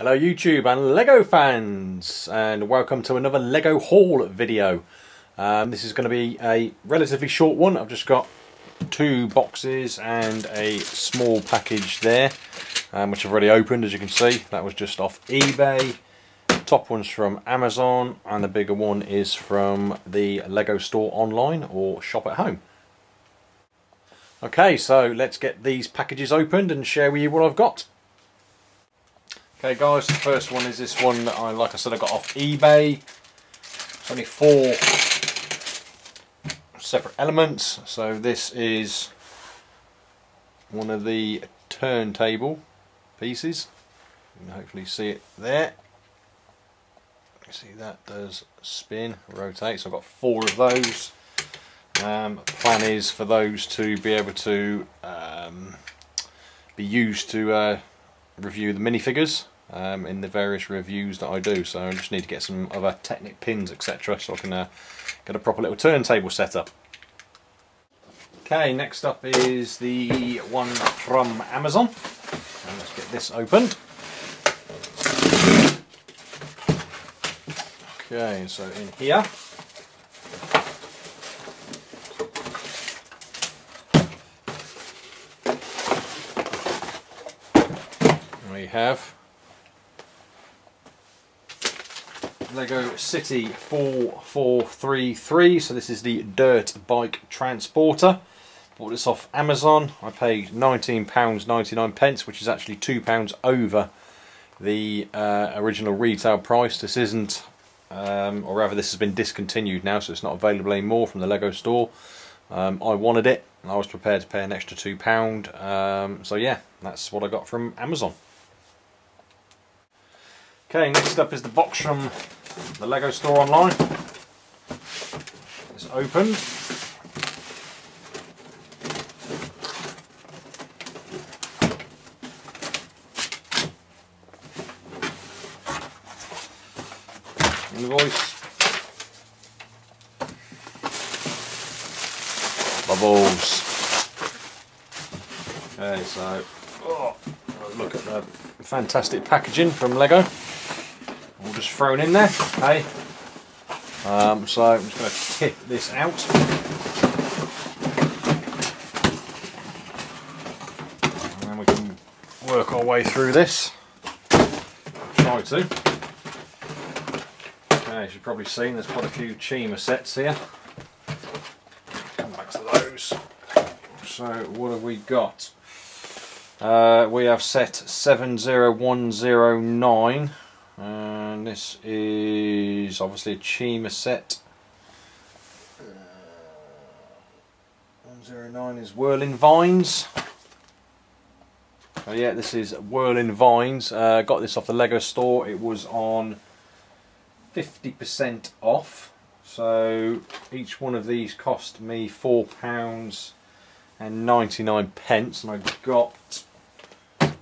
Hello YouTube and LEGO fans and welcome to another LEGO haul video. Um, this is going to be a relatively short one. I've just got two boxes and a small package there um, which I've already opened as you can see. That was just off eBay. Top one's from Amazon and the bigger one is from the LEGO store online or shop at home. Okay so let's get these packages opened and share with you what I've got. Okay guys, the first one is this one that I, like I said, I got off eBay. It's only four separate elements. So this is one of the turntable pieces. You can hopefully see it there. You see that does spin, rotate. So I've got four of those. Um, plan is for those to be able to um, be used to uh, review the minifigures um, in the various reviews that I do. So I just need to get some other Technic pins, etc. So I can uh, get a proper little turntable set up. Okay, next up is the one from Amazon. Let's get this opened. Okay, so in here have. Lego City 4433 so this is the dirt bike transporter. Bought this off Amazon. I paid £19.99 pence which is actually £2 over the uh, original retail price. This isn't um, or rather this has been discontinued now so it's not available anymore from the Lego store. Um, I wanted it and I was prepared to pay an extra £2 um, so yeah that's what I got from Amazon Okay, next up is the box from the Lego store online. It's opened. Invoice. Bubbles. Okay, so oh, look at the fantastic packaging from Lego all just thrown in there. Okay. Um, so I'm just going to tip this out. And then we can work our way through this. Try to. Okay, as you've probably seen, there's quite a few Chima sets here. Come back to those. So what have we got? Uh, we have set 70109 and this is obviously a Chima set. Uh, 109 is Whirling Vines. Oh yeah, this is Whirling Vines. Uh, got this off the Lego store. It was on 50% off. So each one of these cost me £4 and 99 pence and I got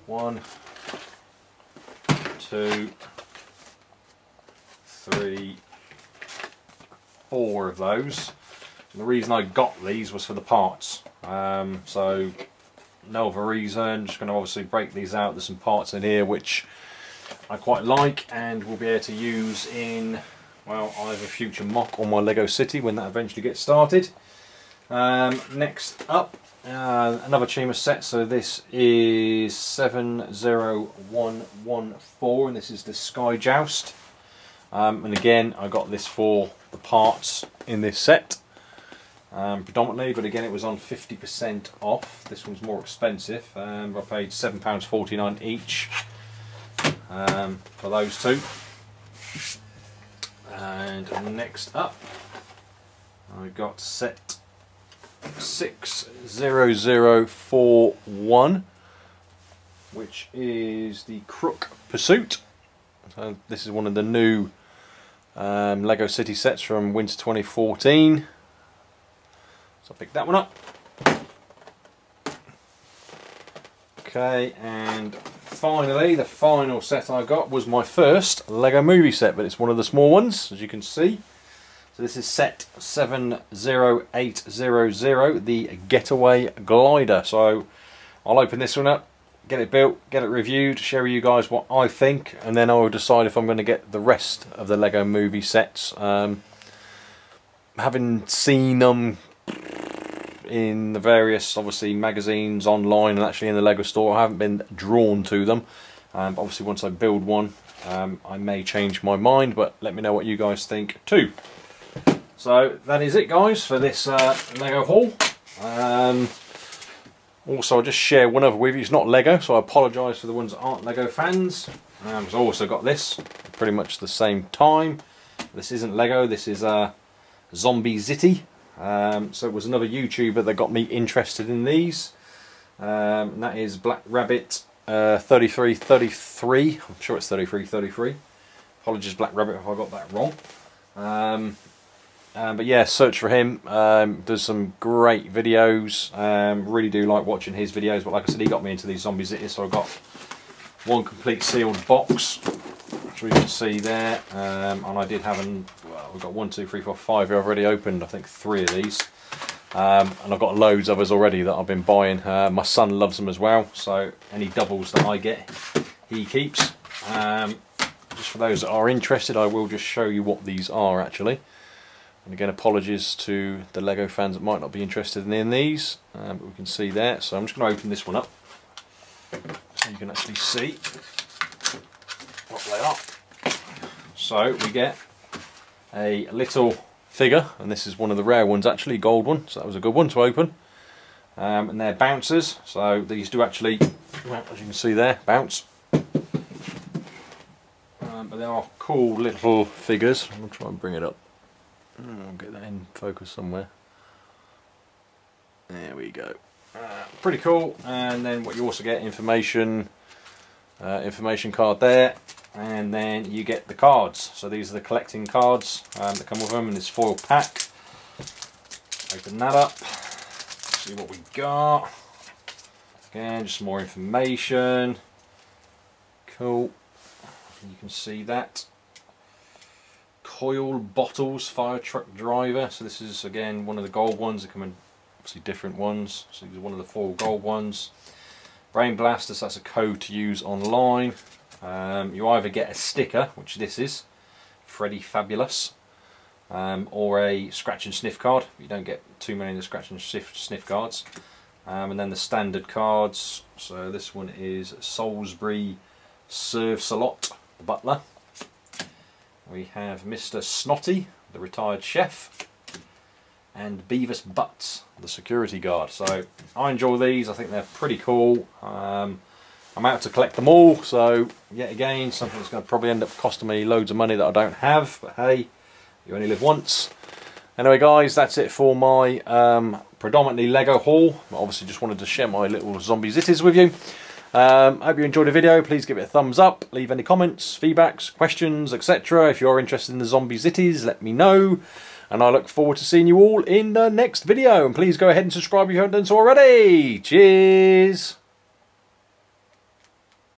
one, two, three, four of those. And the reason I got these was for the parts. Um, so no other reason, just going to obviously break these out. There's some parts in here which I quite like and will be able to use in, well, either future MOC or my LEGO City when that eventually gets started. Um, next up, uh, another Chima set, so this is 70114 and this is the Sky Joust. Um, and again, I got this for the parts in this set um, predominantly, but again, it was on 50% off. This one's more expensive. Um, I paid £7.49 each um, for those two. And next up, I got set 60041, which is the Crook Pursuit. So this is one of the new um, Lego City sets from Winter 2014. So I picked that one up. Okay, and finally, the final set I got was my first Lego Movie set, but it's one of the small ones, as you can see. So this is set 70800, the Getaway Glider. So I'll open this one up, get it built, get it reviewed, share with you guys what I think, and then I will decide if I'm going to get the rest of the Lego movie sets. Um, having seen them in the various, obviously, magazines, online, and actually in the Lego store, I haven't been drawn to them. Um, obviously, once I build one, um, I may change my mind, but let me know what you guys think too. So that is it, guys, for this uh, Lego haul. Um, also, I'll just share one other with you. It's not Lego, so I apologise for the ones that aren't Lego fans. Um, I've also got this, pretty much the same time. This isn't Lego, this is uh, Zombie Zity. Um, so it was another YouTuber that got me interested in these. Um, that is Black Rabbit uh, 3333. I'm sure it's 3333. Apologies, Black Rabbit, if I got that wrong. Um, um, but yeah, search for him. Um, does some great videos. Um, really do like watching his videos. But like I said, he got me into these zombies. So I got one complete sealed box, which we can see there. Um, and I did have an. Well, we've got one, two, three, four, five. I've already opened. I think three of these. Um, and I've got loads of us already that I've been buying. Uh, my son loves them as well. So any doubles that I get, he keeps. Um, just for those that are interested, I will just show you what these are actually. And again, apologies to the Lego fans that might not be interested in these, um, but we can see there. So I'm just going to open this one up so you can actually see what they are. So we get a little figure, and this is one of the rare ones actually, gold one, so that was a good one to open. Um, and they're bouncers, so these do actually, well, as you can see there, bounce. Um, but they are cool little figures. I'll try and bring it up. I'll get that in focus somewhere. There we go. Uh, pretty cool. And then what you also get information, uh, information card there, and then you get the cards. So these are the collecting cards um, that come with them in this foil pack. Open that up. See what we got. Again, just more information. Cool. You can see that coil bottles fire truck driver. So this is again one of the gold ones. They come in obviously different ones. So these are one of the four gold ones. Brain blasters that's a code to use online. Um, you either get a sticker which this is Freddy Fabulous um, or a scratch and sniff card. You don't get too many of the scratch and sniff, sniff cards. Um, and then the standard cards. So this one is Salisbury Serve-a-Lot butler we have Mr. Snotty, the retired chef, and Beavis Butts, the security guard. So I enjoy these, I think they're pretty cool. Um, I'm out to collect them all, so yet again, something that's going to probably end up costing me loads of money that I don't have, but hey, you only live once. Anyway guys, that's it for my um, predominantly Lego haul. I obviously just wanted to share my little zombie zities with you. Um, I hope you enjoyed the video. Please give it a thumbs up. Leave any comments, feedbacks, questions, etc. If you're interested in the zombie zities, let me know. And I look forward to seeing you all in the next video. And please go ahead and subscribe if you haven't done so already. Cheers!